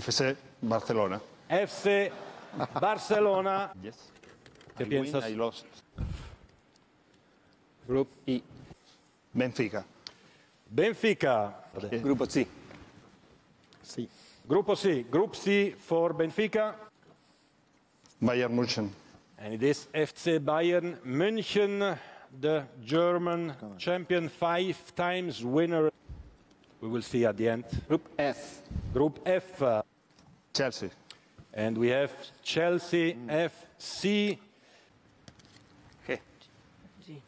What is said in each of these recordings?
FC Barcelona. FC Barcelona. Yes. ¿Qué I win, piensas? I lost. Group E. Benfica. Benfica. Grupo C. Sì. Gruppo C. Group C for Benfica. Bayern München. And it is FC Bayern München, the German champion, five times winner. We will see at the end. Group F. Group F. Chelsea. And we have Chelsea FC. G.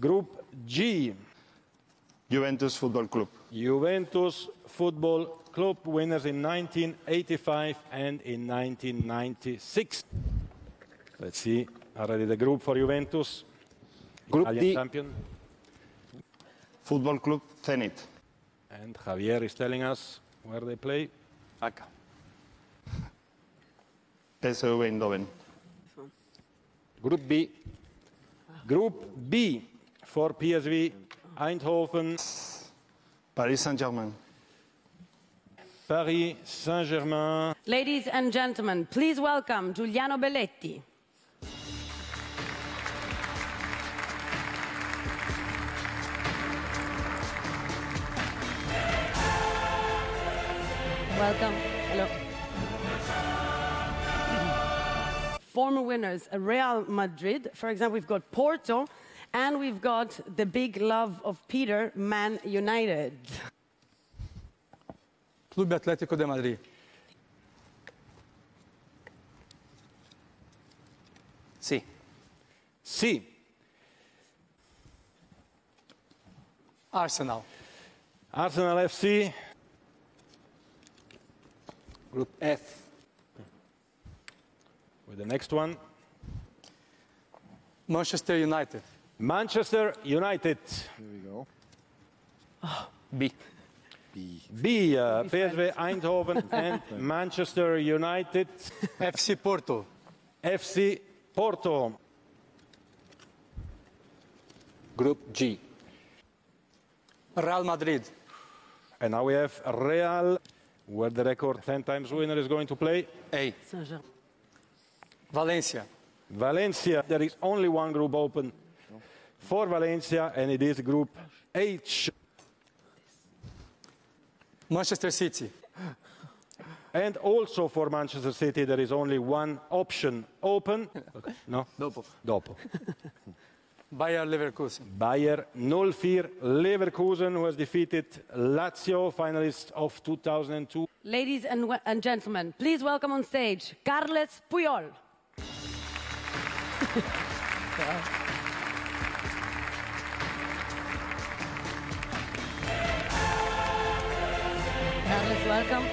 Group G. Juventus Football Club. Juventus Football Club winners in 1985 and in 1996. Let's see already the group for Juventus. Group Italian D. champion. Football Club Zenit. And Javier is telling us where they play. Acá. PSV Eindhoven. Group B. Group B for PSV Eindhoven, Paris Saint-Germain. Paris Saint-Germain. Ladies and gentlemen, please welcome Juliano Belletti. Welcome. Hello. Former winners, uh, Real Madrid. For example, we've got Porto, and we've got the big love of Peter, Man United. Club Atlético de Madrid. C. C. Arsenal. Arsenal FC. Group F. With the next one. Manchester United. Manchester United. Here we go. B. B. Uh, PSV Eindhoven and Manchester United. FC Porto. FC Porto. Group G. Real Madrid. And now we have Real, where the record 10 times winner is going to play. A. Saint-Germain. Valencia. Valencia. There is only one group open for Valencia, and it is Group H. Manchester City. And also for Manchester City, there is only one option open. No? Dopo. Dopo. Bayer Leverkusen. Bayer 04 Leverkusen, who has defeated Lazio, finalist of 2002. Ladies and, and gentlemen, please welcome on stage Carles Puyol. Carles, welcome.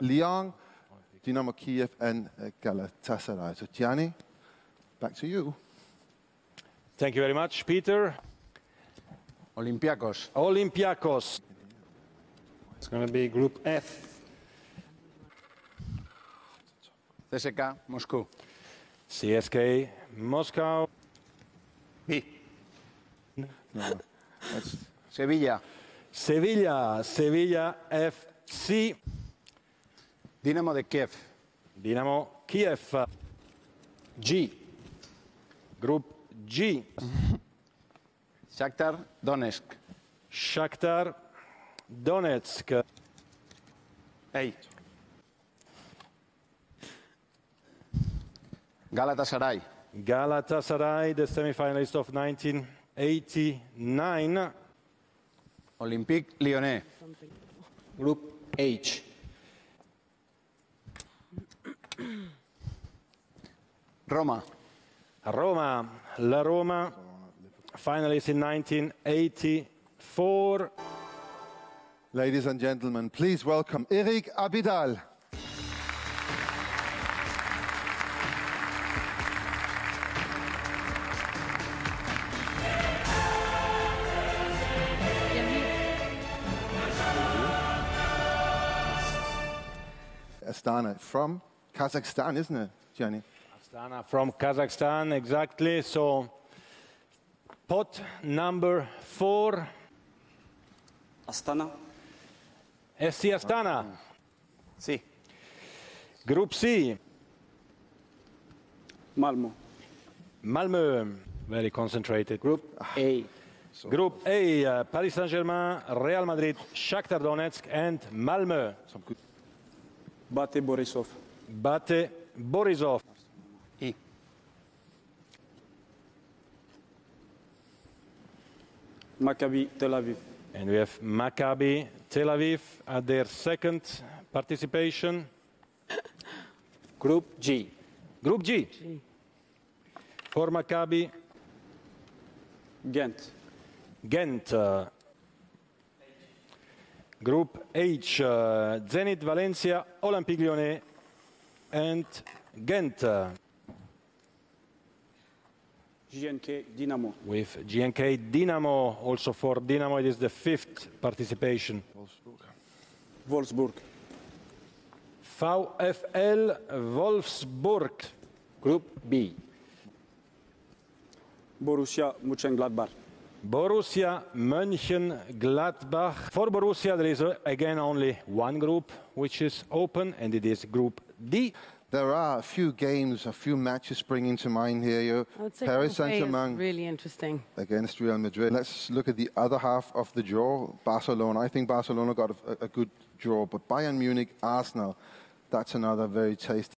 Lyon, Dynamo Kiev, and uh, Galatasaray. So, Gianni, back to you. Thank you very much, Peter. Olympiacos. Olympiacos. It's going to be Group F. CSK Moscow. CSK Moscow. B. Sevilla. Sevilla. Sevilla FC. Dinamo de Kiev. Dynamo Kiev. G. Group G. Shakhtar Donetsk. Shakhtar Donetsk. A. Galatasaray. Galatasaray, the semi-finalist of 1989. Olympique Lyonnais. Group H. Roma. Roma, La Roma, finalist in 1984. Ladies and gentlemen, please welcome Eric Abidal. Astana from Kazakhstan, isn't it, Gianni? Astana from Kazakhstan, exactly. So, pot number four. Astana, SC Astana. Sí. Group C, Malmo. Malmö, very concentrated. Group, A. Group A, uh, Paris Saint-Germain, Real Madrid, Shakhtar Donetsk, and Malmö. Bate Borisov. Bate Borisov. E. Maccabi Tel Aviv. And we have Maccabi Tel Aviv at their second participation. Group G. Group G. For Maccabi, Ghent. Ghent. uh, Group H, uh, Zenit Valencia, Olympique Lyonnais, and Ghent. GNK Dinamo. with GNK Dinamo. Also for Dynamo, it is the fifth participation. Wolfsburg. VfL Wolfsburg. Group B. Borussia Mönchengladbach. Borussia Mönchengladbach. For Borussia, there is uh, again only one group which is open, and it is Group D. There are a few games, a few matches springing to mind here. I would say Paris Group A is Saint-Germain really interesting. against Real Madrid. Let's look at the other half of the draw. Barcelona. I think Barcelona got a, a good draw, but Bayern Munich, Arsenal, that's another very tasty.